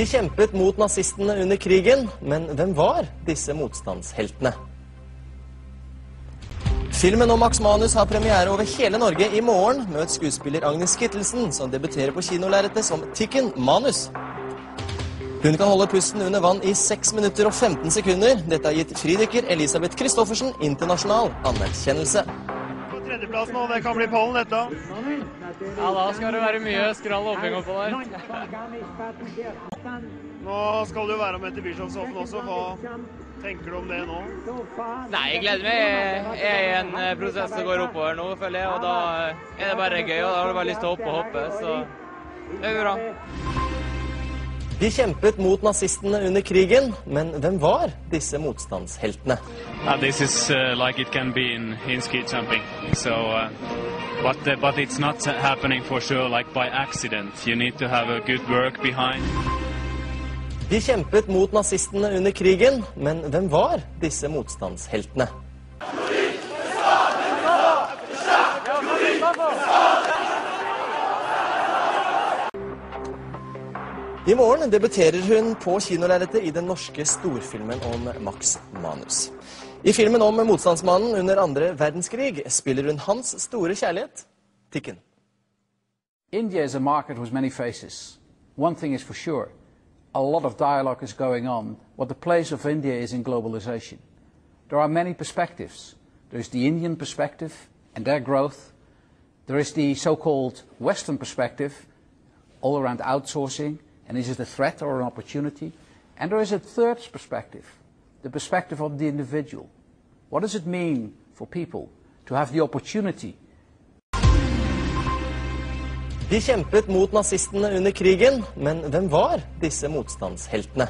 De kjempet mot nazistene under krigen, men hvem var disse motstandsheltene? Filmen om Max Manus har premiere over hele Norge i morgen. Møt skuespiller Agnes Kittelsen, som debuterer på kinolerretet som Tikken Manus. Hun kan holde pusten under vann i 6 minutter og 15 sekunder. Dette har gitt fridykker Elisabeth Christoffersen internasjonal anerkjennelse. Tredjeplass nå, det kan bli pollen dette. Ja, da skal det være mye skrall hopping oppå der. Nå skal du være med til Bischofshofen også. Hva tenker du om det nå? Nei, jeg gleder meg. Jeg er i en eh, prosess som går oppover nå, føler jeg. Og da er det bare gøy, og da har du bare lyst til å hoppe og hoppe. Så det blir bra. De kjempet mot nazistene under krigen, men hvem var disse motstandsheltene? Uh, this is uh, like it can be in, in ski jumping. So, uh, but uh, but it's not happening for sure like by accident. You need to have a good work behind. De kjempet mot nazistene under krigen, men hvem var disse motstandsheltene? I morgen debuterer hun på kinolerretet i den norske storfilmen om Max Manus. I filmen om motstandsmannen under andre verdenskrig spiller hun hans store kjærlighet, Tikken. India is a market with many faces. One thing is for sure a lot of dialogue is going on what the place of India is in globalization. There are many perspectives. There is the Indian perspective and their growth. There is the so called Western perspective, all around outsourcing and is it a threat or an opportunity? And there is a third perspective, the perspective of the individual. What does it mean for people to have the opportunity De kjempet mot nazistene under krigen, men hvem var disse motstandsheltene?